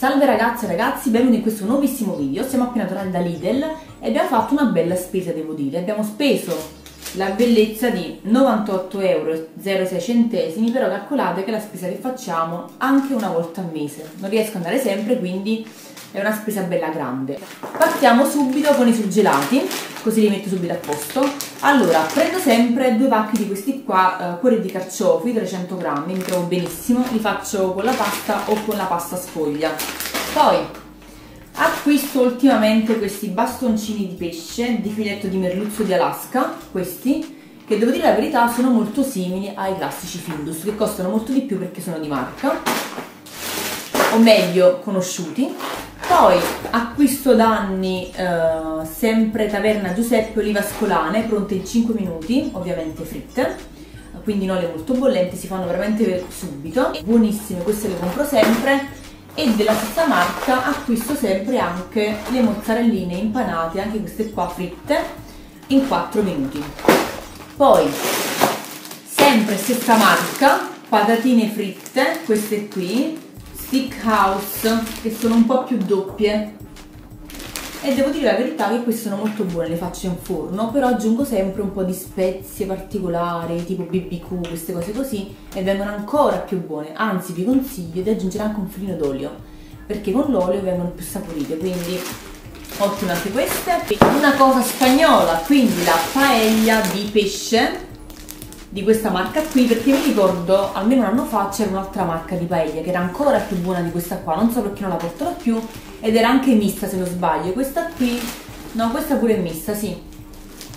Salve ragazze e ragazzi, benvenuti in questo nuovissimo video. Siamo appena tornati da Lidl e abbiamo fatto una bella spesa, devo dire. Abbiamo speso la bellezza di 98,06 euro, però calcolate che la spesa che facciamo anche una volta al mese. Non riesco ad andare sempre, quindi è una spesa bella grande. Partiamo subito con i surgelati, così li metto subito a posto. Allora, prendo sempre due pacchi di questi qua, eh, cuori di carciofi, 300 grammi, mi trovo benissimo, li faccio con la pasta o con la pasta sfoglia. Poi acquisto ultimamente questi bastoncini di pesce di filetto di merluzzo di Alaska, questi, che devo dire la verità sono molto simili ai classici Findus, che costano molto di più perché sono di marca, o meglio conosciuti. Poi acquisto da anni eh, sempre Taverna Giuseppe Oliva Scolane, pronte in 5 minuti, ovviamente fritte, quindi non le molto bollenti, si fanno veramente subito. Buonissime, queste le compro sempre e della stessa marca acquisto sempre anche le mozzarelline impanate, anche queste qua fritte, in 4 minuti. Poi, sempre stessa marca, patatine fritte, queste qui, stick house che sono un po' più doppie e devo dire la verità che queste sono molto buone, le faccio in forno, però aggiungo sempre un po' di spezie particolari, tipo BBQ, queste cose così, e vengono ancora più buone. Anzi, vi consiglio di aggiungere anche un filino d'olio, perché con l'olio vengono più saporite, quindi ottime anche queste. Una cosa spagnola, quindi la paella di pesce, di questa marca qui perché mi ricordo almeno un anno fa c'era un'altra marca di paella che era ancora più buona di questa qua non so perché non la portano più ed era anche mista se non sbaglio. Questa qui no questa pure è mista sì.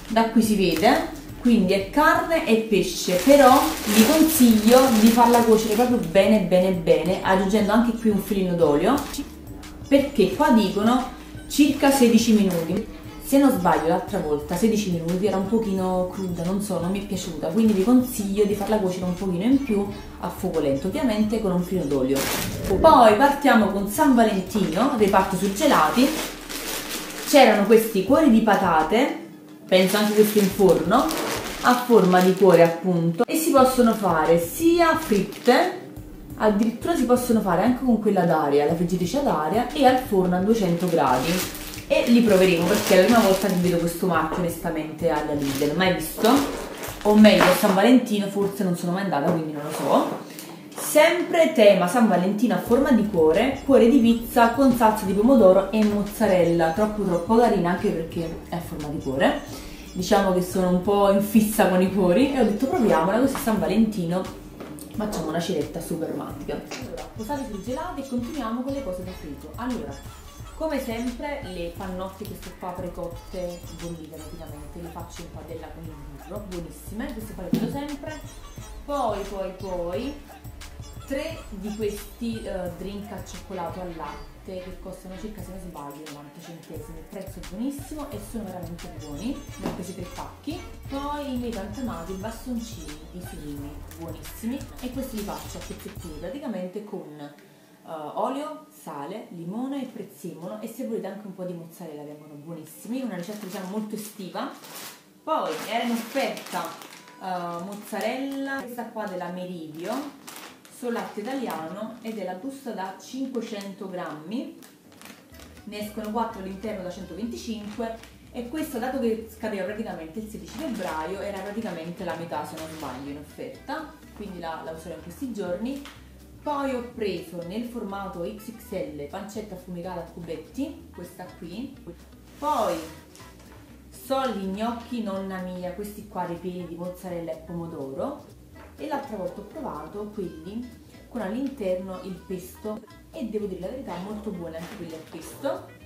Da qui si vede quindi è carne e pesce però vi consiglio di farla cuocere proprio bene bene bene aggiungendo anche qui un filino d'olio perché qua dicono circa 16 minuti se non sbaglio l'altra volta 16 minuti era un pochino cruda non so non mi è piaciuta. Quindi vi consiglio di farla cuocere un pochino in più a fuoco lento ovviamente con un filo d'olio. Poi partiamo con San Valentino reparto surgelati c'erano questi cuori di patate penso anche questi in forno a forma di cuore appunto e si possono fare sia fritte addirittura si possono fare anche con quella d'aria la friggitrice ad aria e al forno a 200 gradi e li proveremo perché è la prima volta che vedo questo marchio onestamente alla Lidl, mai visto. O meglio San Valentino forse non sono mai andata quindi non lo so. Sempre tema San Valentino a forma di cuore cuore di pizza con salsa di pomodoro e mozzarella. Troppo troppo carina anche perché è a forma di cuore. Diciamo che sono un po' in fissa con i cuori. E ho detto proviamola così San Valentino facciamo una cenetta super romantica. Allora posate sul gelato e continuiamo con le cose da frigo allora come sempre le pannotte queste qua precotte bollite praticamente, le faccio in padella con il burro, buonissime, queste qua le vedo sempre. Poi, poi, poi, tre di questi uh, drink al cioccolato al latte che costano circa, se non sbaglio, 90 centesimi. Il prezzo è buonissimo e sono veramente buoni. Ne ho presi tre pacchi. Poi i miei cantonati, bastoncini di filimi, buonissimi. E questi li faccio a pezzettini praticamente con uh, olio, sale, limone e prezzemolo e se volete anche un po' di mozzarella vengono buonissimi, una ricetta diciamo molto estiva. Poi era in offerta uh, mozzarella, questa qua della Meridio, sul latte italiano ed è la busta da 500 grammi, ne escono 4 all'interno da 125 e questo dato che scadeva praticamente il 16 febbraio era praticamente la metà se non sbaglio in offerta, quindi la, la userò in questi giorni poi ho preso nel formato XXL pancetta affumicata a cubetti, questa qui. Poi solidi gnocchi nonna mia, questi qua ripieni di mozzarella e pomodoro. E l'altra volta ho provato quelli con all'interno il pesto e devo dire la verità molto buoni anche quelli al pesto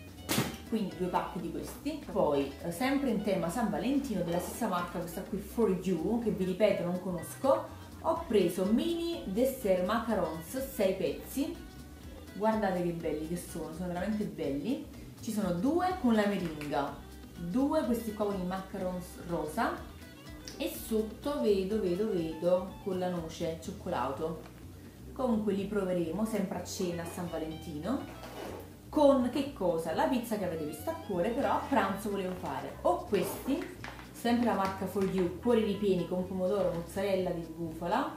quindi due pacchi di questi poi eh, sempre in tema San Valentino della stessa marca questa qui For You che vi ripeto non conosco ho preso mini dessert macarons 6 pezzi. Guardate che belli che sono sono veramente belli. Ci sono due con la meringa due questi qua con i macarons rosa. E sotto vedo vedo vedo con la noce cioccolato. Comunque li proveremo sempre a cena a San Valentino. Con che cosa? la pizza che avete visto a cuore però a pranzo volevo fare o questi sempre la marca For You, cuori ripieni con pomodoro, mozzarella di bufala.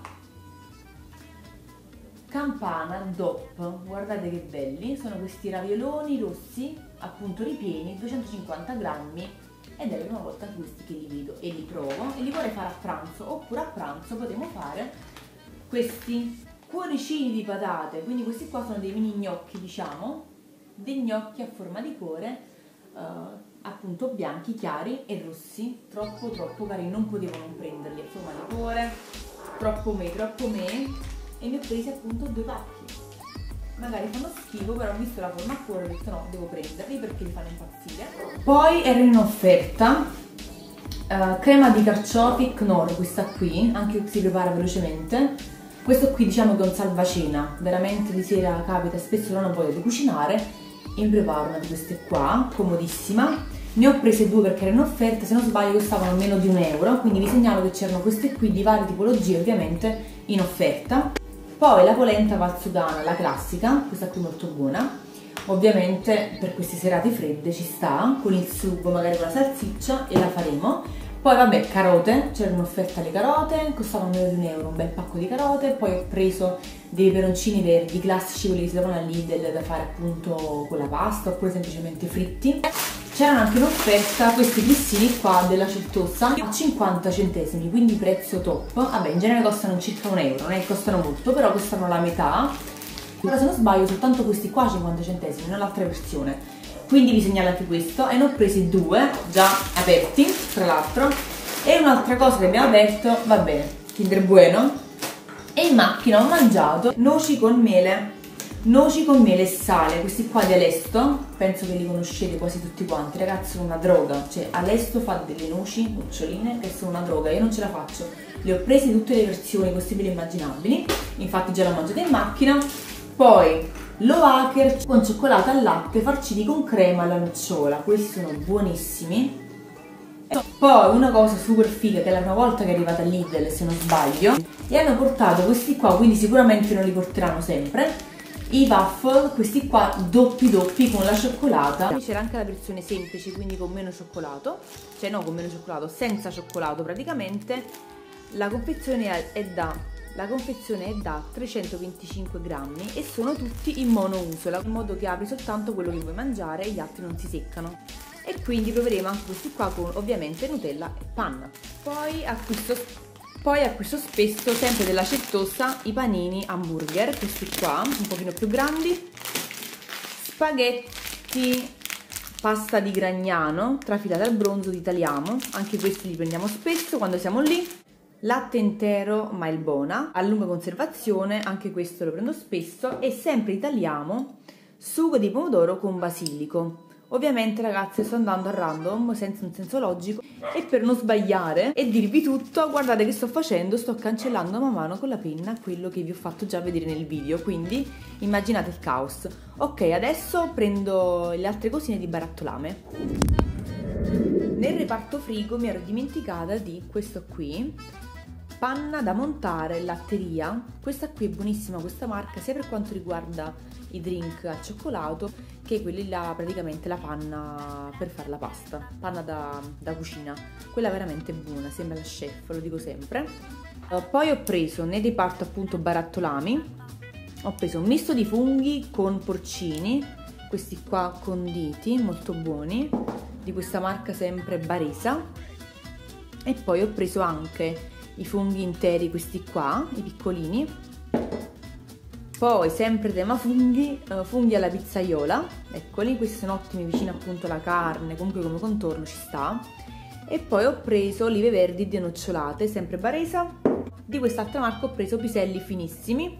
Campana DOP, guardate che belli, sono questi ravioloni rossi, appunto ripieni, 250 grammi. Ed è la prima volta questi che li vedo e li provo. E li vorrei fare a pranzo oppure a pranzo potremo fare questi cuoricini di patate, quindi questi qua sono dei mini gnocchi diciamo, dei gnocchi a forma di cuore uh, appunto bianchi, chiari e rossi, troppo troppo carini, non potevo non prenderli a forma di cuore, troppo me, troppo me. E ne ho presi appunto due pacchi. Magari fanno schifo però ho visto la forma a cuore ho detto no devo prenderli perché li fanno impazzire. Poi erano in offerta uh, crema di carciofi Knorr questa qui anche si prepara velocemente. Questo qui diciamo che è un salvacena veramente di sera capita spesso non ho voglia di cucinare e mi preparo una di queste qua comodissima ne ho prese due perché erano in offerta se non sbaglio costavano meno di un euro quindi vi segnalo che c'erano queste qui di varie tipologie ovviamente in offerta poi la polenta valsugana, la classica, questa qui molto buona. Ovviamente per queste serate fredde ci sta, con il sugo, magari con la salsiccia e la faremo. Poi vabbè, carote, c'era un'offerta alle carote, costavano un euro un bel pacco di carote, poi ho preso dei peroncini verdi classici, quelli che si trovano a Lidl da fare appunto con la pasta oppure semplicemente fritti. C'erano anche in offerta questi glissini qua della Certosa a 50 centesimi quindi prezzo top. Vabbè in genere costano circa un euro non è che costano molto però costano la metà. Ora se non sbaglio soltanto questi qua 50 centesimi non l'altra versione quindi vi segnalo anche questo e ne ho presi due già aperti tra l'altro. E un'altra cosa che abbiamo aperto va bene Kinder Bueno. E in macchina ho mangiato noci con mele noci con miele e sale, questi qua di Alesto, penso che li conoscete quasi tutti quanti, ragazzi sono una droga, cioè Alesto fa delle noci, noccioline, che sono una droga, io non ce la faccio, le ho prese tutte le versioni possibili e immaginabili, infatti già l'ho mangiata in macchina, poi l'Oaker con cioccolato al latte farciti con crema alla nocciola, questi sono buonissimi, poi una cosa super figa che la prima volta che è arrivata a Lidl se non sbaglio e hanno portato questi qua quindi sicuramente non li porteranno sempre i waffle, questi qua doppi doppi con la cioccolata. C'era anche la versione semplice, quindi con meno cioccolato, cioè no con meno cioccolato, senza cioccolato praticamente. La confezione è da, la confezione è da 325 grammi e sono tutti in monouso, in modo che apri soltanto quello che vuoi mangiare e gli altri non si seccano. E quindi proveremo anche questi qua con ovviamente Nutella e panna. Poi acquisto poi acquisto spesso, sempre della Cettosa, i panini hamburger, questi qua, un pochino più grandi. Spaghetti pasta di Gragnano, trafilata al bronzo di Italiamo, anche questi li prendiamo spesso quando siamo lì. Latte intero ma il Bona, a lunga conservazione, anche questo lo prendo spesso. E sempre Italiamo, sugo di pomodoro con basilico. Ovviamente ragazzi sto andando a random senza un senso logico e per non sbagliare e dirvi tutto guardate che sto facendo sto cancellando man mano con la penna quello che vi ho fatto già vedere nel video quindi immaginate il caos ok adesso prendo le altre cosine di barattolame nel reparto frigo mi ero dimenticata di questo qui panna da montare latteria. Questa qui è buonissima questa marca sia per quanto riguarda i drink al cioccolato che quelli là praticamente la panna per fare la pasta panna da, da cucina. Quella veramente buona sembra la chef lo dico sempre. Uh, poi ho preso nei reparto appunto barattolami. Ho preso un misto di funghi con porcini questi qua conditi molto buoni di questa marca sempre Baresa. E poi ho preso anche i funghi interi questi qua, i piccolini. Poi sempre tema funghi, uh, funghi alla pizzaiola, eccoli, questi sono ottimi vicino appunto alla carne, comunque come contorno ci sta. E poi ho preso olive verdi denocciolate, sempre Baresa. Di quest'altra marca ho preso piselli finissimi,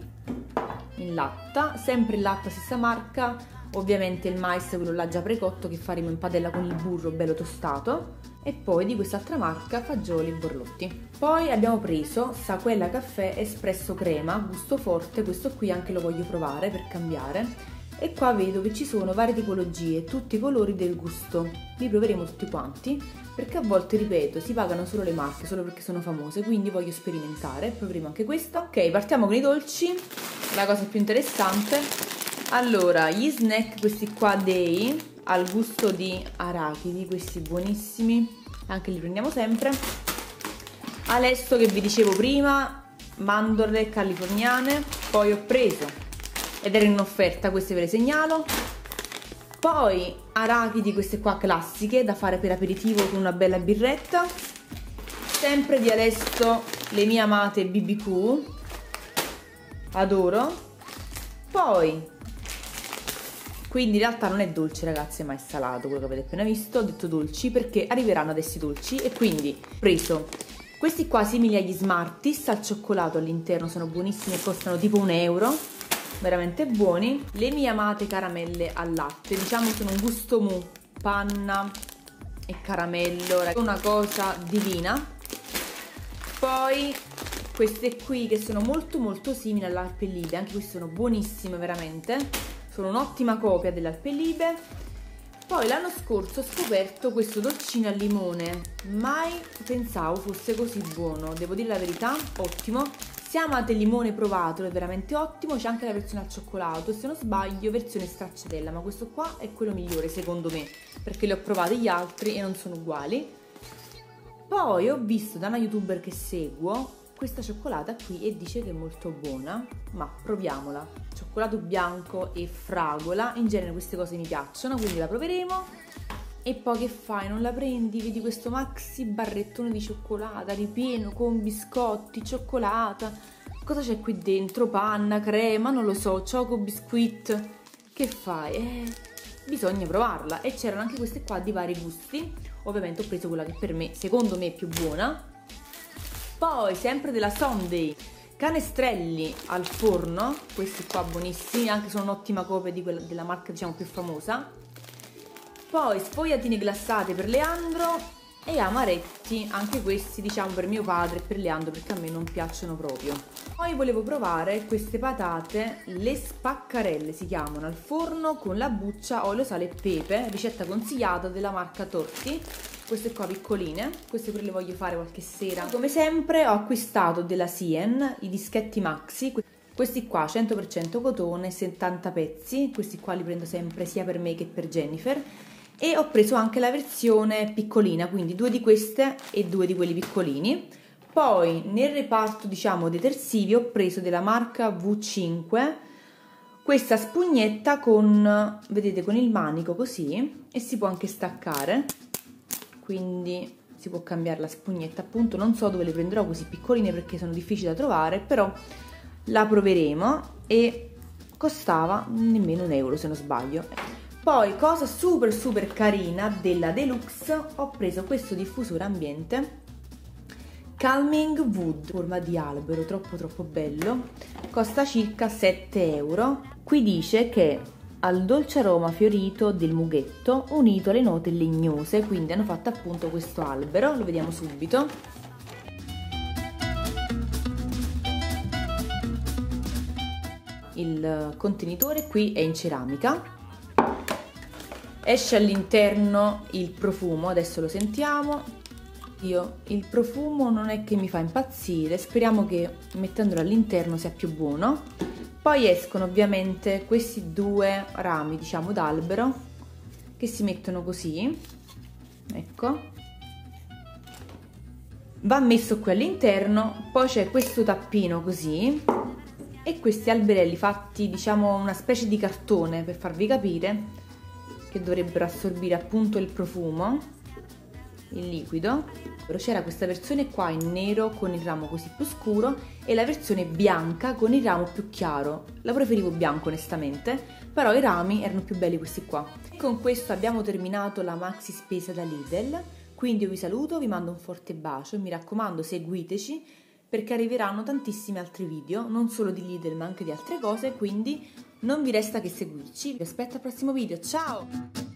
in latta, sempre in latta stessa marca, ovviamente il mais, quello là già precotto che faremo in padella con il burro bello tostato e poi di quest'altra marca fagioli borlotti. Poi abbiamo preso Saquella Caffè Espresso Crema, gusto forte, questo qui anche lo voglio provare per cambiare. E qua vedo che ci sono varie tipologie, tutti i colori del gusto. Li proveremo tutti quanti, perché a volte, ripeto, si pagano solo le marche, solo perché sono famose, quindi voglio sperimentare. Proveremo anche questa. Ok, partiamo con i dolci, la cosa più interessante. Allora, gli snack, questi qua dei al gusto di arachidi, questi buonissimi, anche li prendiamo sempre. Alesto che vi dicevo prima, mandorle californiane, poi ho preso ed era in offerta queste ve le segnalo. Poi arachidi queste qua classiche da fare per aperitivo con una bella birretta. Sempre di Alesto le mie amate BBQ adoro. Poi quindi in realtà non è dolce ragazzi ma è salato quello che avete appena visto. Ho detto dolci perché arriveranno adesso i dolci e quindi ho preso. Questi qua simili agli Smarties al cioccolato all'interno sono buonissimi e costano tipo un euro. Veramente buoni. Le mie amate caramelle al latte. Diciamo sono un gusto mu panna e caramello una cosa divina. Poi queste qui che sono molto molto simili all'Alpellibe anche queste sono buonissime veramente sono un'ottima copia dell'Alpellibe poi l'anno scorso ho scoperto questo dolcino al limone. Mai pensavo fosse così buono devo dire la verità ottimo. Se amate il limone provatelo è veramente ottimo c'è anche la versione al cioccolato se non sbaglio versione stracciatella ma questo qua è quello migliore secondo me perché li ho provati gli altri e non sono uguali. Poi ho visto da una youtuber che seguo questa cioccolata qui e dice che è molto buona, ma proviamola. Cioccolato bianco e fragola, in genere queste cose mi piacciono, quindi la proveremo. E poi che fai? Non la prendi? Vedi questo maxi barrettone di cioccolata ripieno con biscotti, cioccolata. Cosa c'è qui dentro? Panna, crema, non lo so, choco biscuit. Che fai? Eh, bisogna provarla. E c'erano anche queste qua di vari gusti. Ovviamente ho preso quella che per me, secondo me, è più buona poi, sempre della Sunday, canestrelli al forno, questi qua buonissimi, anche sono un'ottima copia quella, della marca diciamo più famosa. Poi sfogliatine glassate per Leandro e amaretti, anche questi diciamo per mio padre e per Leandro perché a me non piacciono proprio. Poi volevo provare queste patate, le spaccarelle si chiamano, al forno con la buccia, olio, sale e pepe, ricetta consigliata della marca Torti queste qua piccoline, queste pure le voglio fare qualche sera. Come sempre ho acquistato della Sien i dischetti maxi, questi qua 100% cotone, 70 pezzi, questi qua li prendo sempre sia per me che per Jennifer e ho preso anche la versione piccolina, quindi due di queste e due di quelli piccolini. Poi nel reparto diciamo detersivi ho preso della marca V5 questa spugnetta con, vedete, con il manico così e si può anche staccare quindi si può cambiare la spugnetta appunto non so dove le prenderò così piccoline perché sono difficili da trovare però la proveremo e costava nemmeno un euro se non sbaglio poi cosa super super carina della Deluxe ho preso questo diffusore ambiente Calming Wood, forma di albero, troppo troppo bello, costa circa 7 euro. Qui dice che al dolce aroma fiorito del mughetto unito alle note legnose, quindi hanno fatto appunto questo albero, lo vediamo subito. Il contenitore qui è in ceramica, esce all'interno il profumo, adesso lo sentiamo. Io il profumo non è che mi fa impazzire, speriamo che mettendolo all'interno sia più buono poi escono ovviamente questi due rami, diciamo, d'albero che si mettono così. Ecco. Va messo qui all'interno, poi c'è questo tappino così e questi alberelli fatti, diciamo, una specie di cartone per farvi capire che dovrebbero assorbire appunto il profumo, il liquido c'era questa versione qua in nero con il ramo così più scuro e la versione bianca con il ramo più chiaro. La preferivo bianco onestamente, però i rami erano più belli questi qua. E con questo abbiamo terminato la maxi spesa da Lidl, quindi io vi saluto, vi mando un forte bacio e mi raccomando seguiteci perché arriveranno tantissimi altri video, non solo di Lidl ma anche di altre cose, quindi non vi resta che seguirci. Vi aspetto al prossimo video, ciao!